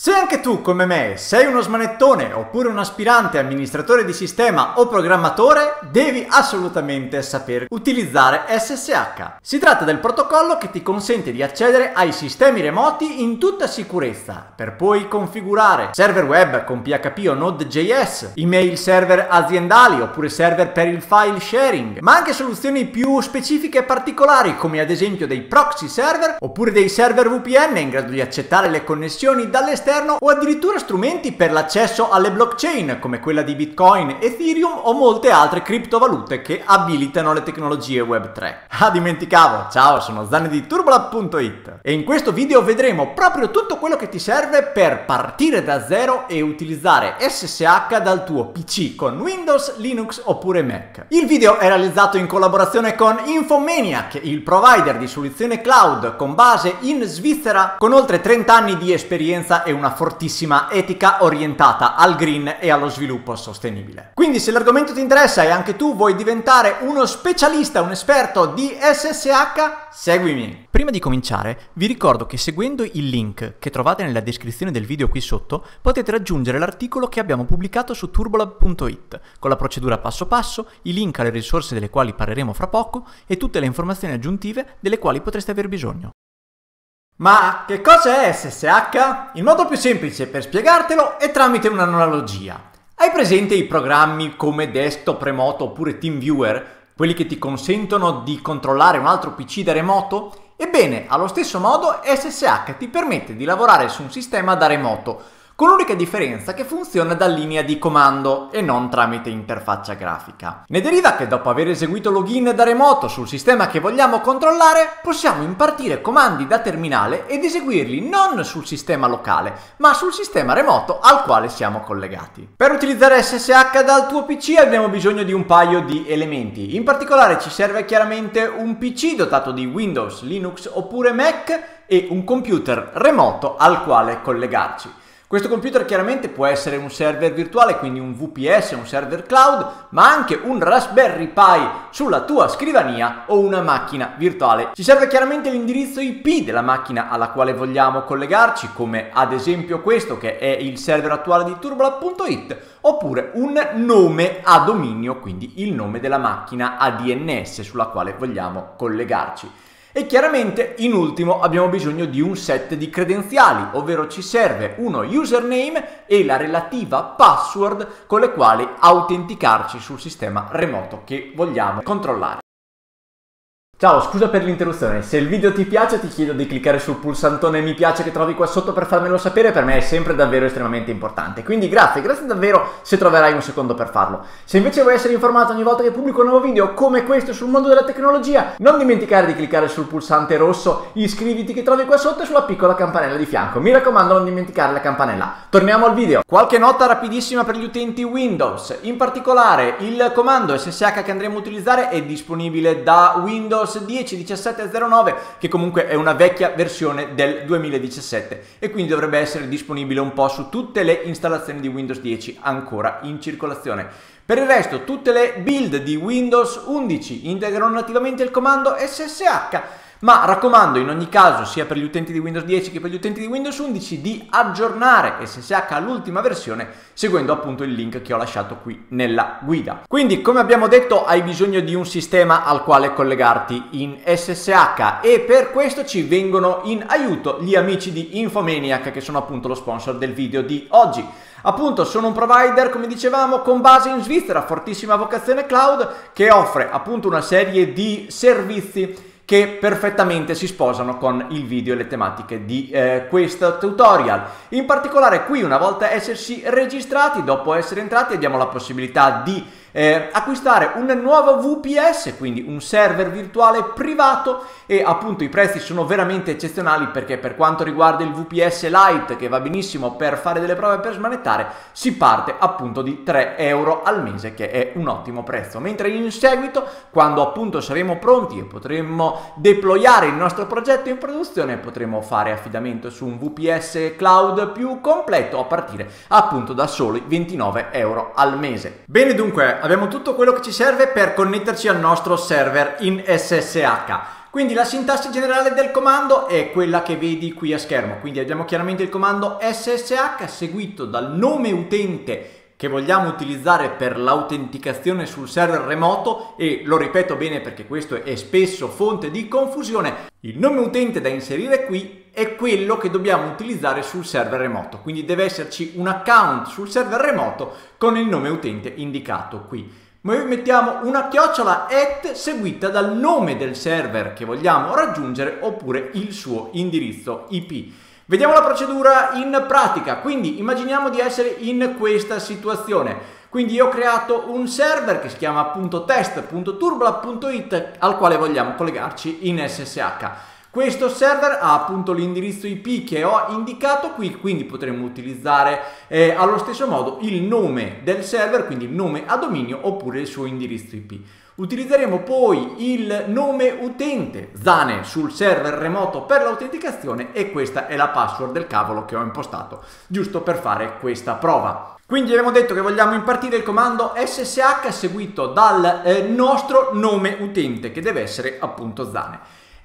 Se anche tu, come me, sei uno smanettone oppure un aspirante amministratore di sistema o programmatore, devi assolutamente saper utilizzare SSH. Si tratta del protocollo che ti consente di accedere ai sistemi remoti in tutta sicurezza, per poi configurare server web con PHP o Node.js, email server aziendali oppure server per il file sharing, ma anche soluzioni più specifiche e particolari come ad esempio dei proxy server oppure dei server VPN in grado di accettare le connessioni dall'esterno esterno o addirittura strumenti per l'accesso alle blockchain come quella di Bitcoin, Ethereum o molte altre criptovalute che abilitano le tecnologie Web3. Ah, dimenticavo! Ciao, sono Zanni di Turbolab.it e in questo video vedremo proprio tutto quello che ti serve per partire da zero e utilizzare SSH dal tuo PC con Windows, Linux oppure Mac. Il video è realizzato in collaborazione con Infomaniac, il provider di soluzione cloud con base in Svizzera con oltre 30 anni di esperienza e una fortissima etica orientata al green e allo sviluppo sostenibile. Quindi se l'argomento ti interessa e anche tu vuoi diventare uno specialista, un esperto di SSH, seguimi! Prima di cominciare vi ricordo che seguendo il link che trovate nella descrizione del video qui sotto potete raggiungere l'articolo che abbiamo pubblicato su turbolab.it con la procedura passo passo, i link alle risorse delle quali parleremo fra poco e tutte le informazioni aggiuntive delle quali potreste aver bisogno. Ma che cosa è SSH? Il modo più semplice per spiegartelo è tramite un'analogia. Hai presente i programmi come desktop remoto oppure TeamViewer, quelli che ti consentono di controllare un altro PC da remoto? Ebbene, allo stesso modo SSH ti permette di lavorare su un sistema da remoto con l'unica differenza che funziona da linea di comando e non tramite interfaccia grafica. Ne deriva che dopo aver eseguito login da remoto sul sistema che vogliamo controllare, possiamo impartire comandi da terminale ed eseguirli non sul sistema locale, ma sul sistema remoto al quale siamo collegati. Per utilizzare SSH dal tuo PC abbiamo bisogno di un paio di elementi. In particolare ci serve chiaramente un PC dotato di Windows, Linux oppure Mac e un computer remoto al quale collegarci. Questo computer chiaramente può essere un server virtuale, quindi un VPS, un server cloud, ma anche un Raspberry Pi sulla tua scrivania o una macchina virtuale. Ci serve chiaramente l'indirizzo IP della macchina alla quale vogliamo collegarci, come ad esempio questo che è il server attuale di turbolab.it, oppure un nome a dominio, quindi il nome della macchina ADNS sulla quale vogliamo collegarci. E chiaramente in ultimo abbiamo bisogno di un set di credenziali, ovvero ci serve uno username e la relativa password con le quali autenticarci sul sistema remoto che vogliamo controllare. Ciao, scusa per l'interruzione, se il video ti piace ti chiedo di cliccare sul pulsantone mi piace che trovi qua sotto per farmelo sapere, per me è sempre davvero estremamente importante. Quindi grazie, grazie davvero se troverai un secondo per farlo. Se invece vuoi essere informato ogni volta che pubblico un nuovo video come questo sul mondo della tecnologia, non dimenticare di cliccare sul pulsante rosso, iscriviti che trovi qua sotto e sulla piccola campanella di fianco. Mi raccomando non dimenticare la campanella. Torniamo al video. Qualche nota rapidissima per gli utenti Windows, in particolare il comando SSH che andremo a utilizzare è disponibile da Windows Windows 10 17.09 che comunque è una vecchia versione del 2017 e quindi dovrebbe essere disponibile un po' su tutte le installazioni di Windows 10 ancora in circolazione. Per il resto tutte le build di Windows 11 integrano nativamente il comando SSH ma raccomando in ogni caso sia per gli utenti di Windows 10 che per gli utenti di Windows 11 di aggiornare SSH all'ultima versione seguendo appunto il link che ho lasciato qui nella guida. Quindi come abbiamo detto hai bisogno di un sistema al quale collegarti in SSH e per questo ci vengono in aiuto gli amici di Infomaniac che sono appunto lo sponsor del video di oggi. Appunto sono un provider come dicevamo con base in Svizzera, fortissima vocazione cloud che offre appunto una serie di servizi che perfettamente si sposano con il video e le tematiche di eh, questo tutorial. In particolare qui una volta essersi registrati, dopo essere entrati abbiamo la possibilità di eh, acquistare un nuovo VPS, quindi un server virtuale privato e appunto i prezzi sono veramente eccezionali perché per quanto riguarda il VPS Lite che va benissimo per fare delle prove per smanettare si parte appunto di 3 euro al mese che è un ottimo prezzo. Mentre in seguito quando appunto saremo pronti e potremmo deployare il nostro progetto in produzione potremo fare affidamento su un VPS cloud più completo a partire appunto da soli 29 euro al mese. Bene dunque abbiamo tutto quello che ci serve per connetterci al nostro server in SSH Quindi la sintassi generale del comando è quella che vedi qui a schermo. Quindi abbiamo chiaramente il comando SSH seguito dal nome utente che vogliamo utilizzare per l'autenticazione sul server remoto e lo ripeto bene perché questo è spesso fonte di confusione, il nome utente da inserire qui è quello che dobbiamo utilizzare sul server remoto, quindi deve esserci un account sul server remoto con il nome utente indicato qui. Noi mettiamo una chiocciola at seguita dal nome del server che vogliamo raggiungere oppure il suo indirizzo IP. Vediamo la procedura in pratica, quindi immaginiamo di essere in questa situazione. Quindi io ho creato un server che si chiama appunto test.turbla.it al quale vogliamo collegarci in SSH. Questo server ha appunto l'indirizzo IP che ho indicato qui, quindi potremo utilizzare eh, allo stesso modo il nome del server, quindi il nome a dominio oppure il suo indirizzo IP. Utilizzeremo poi il nome utente Zane sul server remoto per l'autenticazione e questa è la password del cavolo che ho impostato giusto per fare questa prova. Quindi abbiamo detto che vogliamo impartire il comando SSH seguito dal eh, nostro nome utente che deve essere appunto Zane.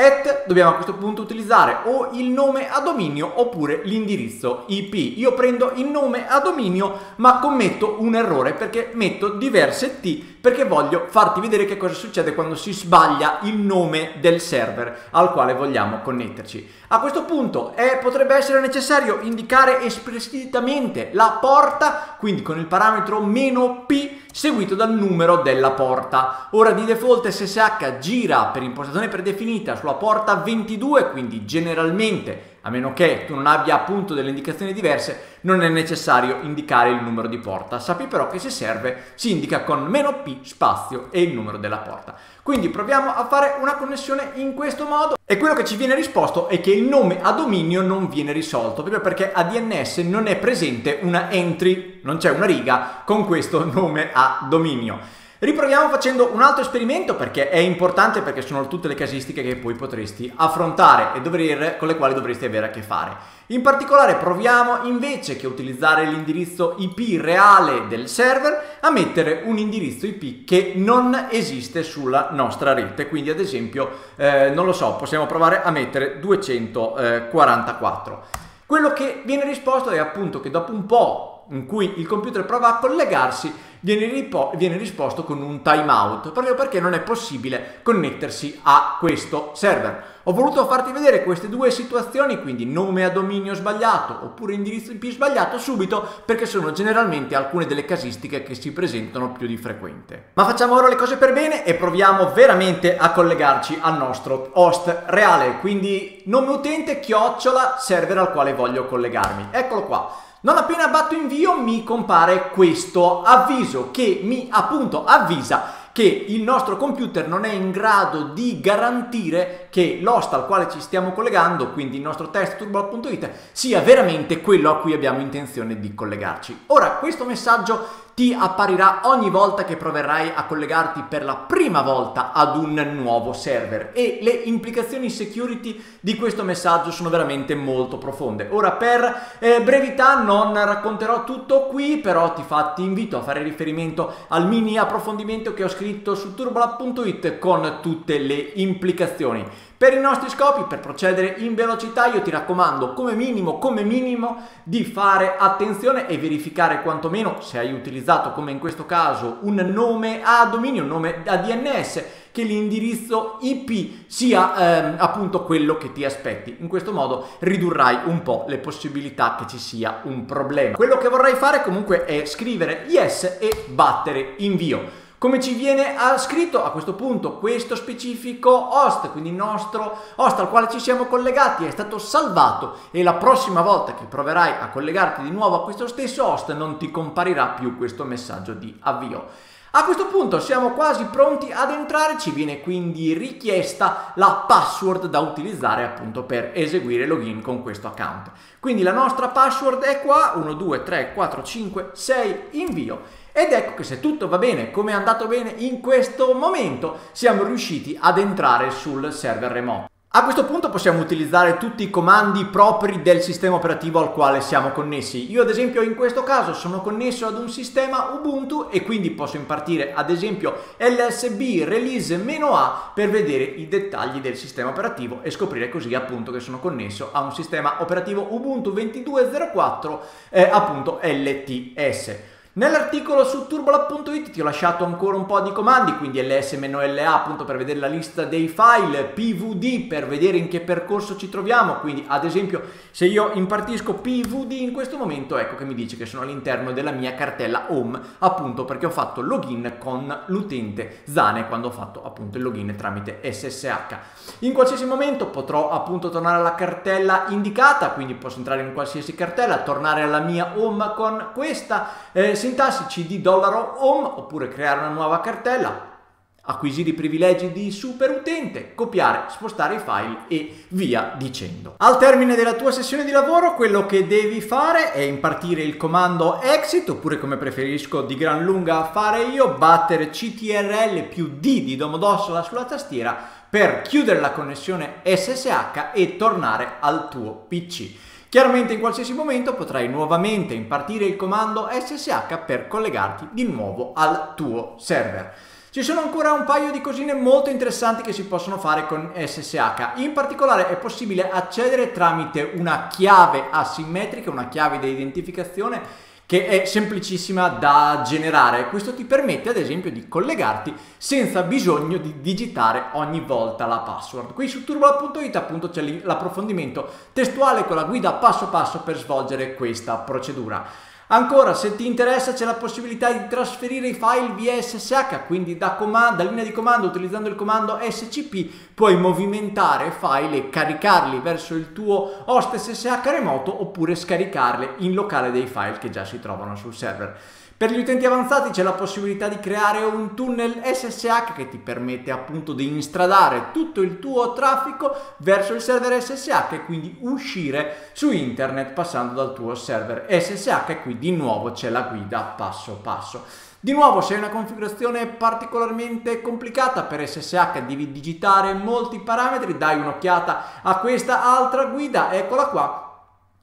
At dobbiamo a questo punto utilizzare o il nome a dominio oppure l'indirizzo IP. Io prendo il nome a dominio ma commetto un errore perché metto diverse T perché voglio farti vedere che cosa succede quando si sbaglia il nome del server al quale vogliamo connetterci. A questo punto eh, potrebbe essere necessario indicare esplicitamente la porta, quindi con il parametro meno "-p" seguito dal numero della porta. Ora di default SSH gira per impostazione predefinita sulla porta 22, quindi generalmente a meno che tu non abbia appunto delle indicazioni diverse, non è necessario indicare il numero di porta. Sappi però che se serve si indica con meno "-p" spazio e il numero della porta. Quindi proviamo a fare una connessione in questo modo e quello che ci viene risposto è che il nome a dominio non viene risolto proprio perché a DNS non è presente una entry, non c'è una riga con questo nome a dominio. Riproviamo facendo un altro esperimento perché è importante perché sono tutte le casistiche che poi potresti affrontare e dovrei, con le quali dovresti avere a che fare. In particolare proviamo invece che utilizzare l'indirizzo IP reale del server a mettere un indirizzo IP che non esiste sulla nostra rete. Quindi ad esempio, eh, non lo so, possiamo provare a mettere 244. Quello che viene risposto è appunto che dopo un po' in cui il computer prova a collegarsi viene, viene risposto con un timeout, proprio perché non è possibile connettersi a questo server. Ho voluto farti vedere queste due situazioni, quindi nome a dominio sbagliato oppure indirizzo IP sbagliato subito, perché sono generalmente alcune delle casistiche che si presentano più di frequente. Ma facciamo ora le cose per bene e proviamo veramente a collegarci al nostro host reale, quindi nome utente chiocciola server al quale voglio collegarmi. Eccolo qua. Non appena batto invio mi compare questo avviso che mi appunto avvisa che il nostro computer non è in grado di garantire che l'host al quale ci stiamo collegando, quindi il nostro test turbot.it, sia veramente quello a cui abbiamo intenzione di collegarci. Ora, questo messaggio ti apparirà ogni volta che proverai a collegarti per la prima volta ad un nuovo server e le implicazioni security di questo messaggio sono veramente molto profonde. Ora per eh, brevità non racconterò tutto qui, però ti, fa, ti invito a fare riferimento al mini approfondimento che ho scritto su turbolab.it con tutte le implicazioni. Per i nostri scopi, per procedere in velocità, io ti raccomando come minimo, come minimo, di fare attenzione e verificare quantomeno se hai utilizzato, come in questo caso, un nome a dominio, un nome a DNS, che l'indirizzo IP sia ehm, appunto quello che ti aspetti. In questo modo ridurrai un po' le possibilità che ci sia un problema. Quello che vorrei fare comunque è scrivere yes e battere invio. Come ci viene scritto a questo punto questo specifico host, quindi il nostro host al quale ci siamo collegati è stato salvato e la prossima volta che proverai a collegarti di nuovo a questo stesso host non ti comparirà più questo messaggio di avvio. A questo punto siamo quasi pronti ad entrare, ci viene quindi richiesta la password da utilizzare appunto per eseguire login con questo account. Quindi la nostra password è qua, 1, 2, 3, 4, 5, 6, invio ed ecco che se tutto va bene, come è andato bene in questo momento, siamo riusciti ad entrare sul server remoto. A questo punto possiamo utilizzare tutti i comandi propri del sistema operativo al quale siamo connessi. Io ad esempio in questo caso sono connesso ad un sistema Ubuntu e quindi posso impartire ad esempio lsb release-a per vedere i dettagli del sistema operativo e scoprire così appunto che sono connesso a un sistema operativo Ubuntu 22.04 eh, appunto LTS. Nell'articolo su turbolab.it ti ho lasciato ancora un po' di comandi, quindi ls-la appunto per vedere la lista dei file, pvd per vedere in che percorso ci troviamo, quindi ad esempio se io impartisco pvd in questo momento ecco che mi dice che sono all'interno della mia cartella home appunto perché ho fatto login con l'utente Zane quando ho fatto appunto il login tramite SSH. In qualsiasi momento potrò appunto tornare alla cartella indicata, quindi posso entrare in qualsiasi cartella, tornare alla mia home con questa, eh, sintassi cd dollaro home oppure creare una nuova cartella, acquisire i privilegi di super utente, copiare, spostare i file e via dicendo. Al termine della tua sessione di lavoro quello che devi fare è impartire il comando exit oppure come preferisco di gran lunga fare io, battere CTRL più D di Domodossola sulla tastiera per chiudere la connessione SSH e tornare al tuo PC. Chiaramente in qualsiasi momento potrai nuovamente impartire il comando SSH per collegarti di nuovo al tuo server. Ci sono ancora un paio di cosine molto interessanti che si possono fare con SSH. In particolare è possibile accedere tramite una chiave asimmetrica, una chiave di identificazione che è semplicissima da generare. Questo ti permette ad esempio di collegarti senza bisogno di digitare ogni volta la password. Qui su turbola.it appunto c'è l'approfondimento testuale con la guida passo passo per svolgere questa procedura. Ancora, se ti interessa c'è la possibilità di trasferire i file via SSH, quindi da, da linea di comando utilizzando il comando scp puoi movimentare file e caricarli verso il tuo host SSH remoto oppure scaricarli in locale dei file che già si trovano sul server. Per gli utenti avanzati c'è la possibilità di creare un tunnel SSH che ti permette appunto di instradare tutto il tuo traffico verso il server SSH e quindi uscire su internet passando dal tuo server SSH e qui di nuovo c'è la guida passo passo. Di nuovo, se hai una configurazione particolarmente complicata per SSH, devi digitare molti parametri, dai un'occhiata a questa altra guida, eccola qua,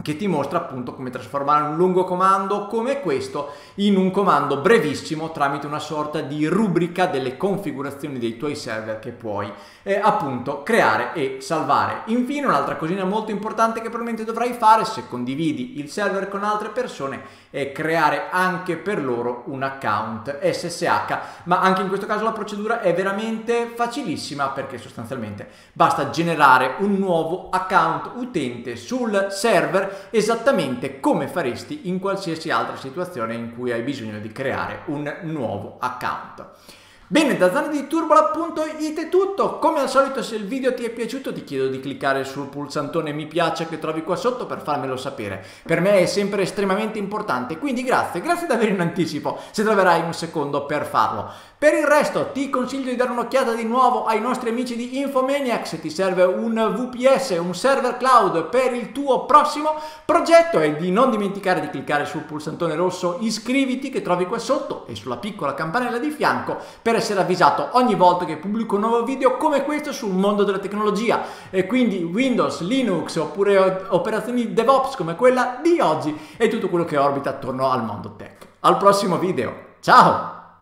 che ti mostra appunto come trasformare un lungo comando come questo in un comando brevissimo tramite una sorta di rubrica delle configurazioni dei tuoi server che puoi eh, appunto creare e salvare. Infine un'altra cosina molto importante che probabilmente dovrai fare se condividi il server con altre persone è creare anche per loro un account SSH, ma anche in questo caso la procedura è veramente facilissima perché sostanzialmente basta generare un nuovo account utente sul server esattamente come faresti in qualsiasi altra situazione in cui hai bisogno di creare un nuovo account. Bene, da zona di turbola.it è tutto. Come al solito se il video ti è piaciuto ti chiedo di cliccare sul pulsantone mi piace che trovi qua sotto per farmelo sapere. Per me è sempre estremamente importante, quindi grazie, grazie davvero in anticipo se troverai un secondo per farlo. Per il resto ti consiglio di dare un'occhiata di nuovo ai nostri amici di Infomaniac se ti serve un VPS, un server cloud per il tuo prossimo progetto e di non dimenticare di cliccare sul pulsantone rosso iscriviti che trovi qua sotto e sulla piccola campanella di fianco per essere avvisato ogni volta che pubblico un nuovo video come questo sul mondo della tecnologia e quindi Windows, Linux oppure operazioni DevOps come quella di oggi e tutto quello che orbita attorno al mondo tech. Al prossimo video, ciao!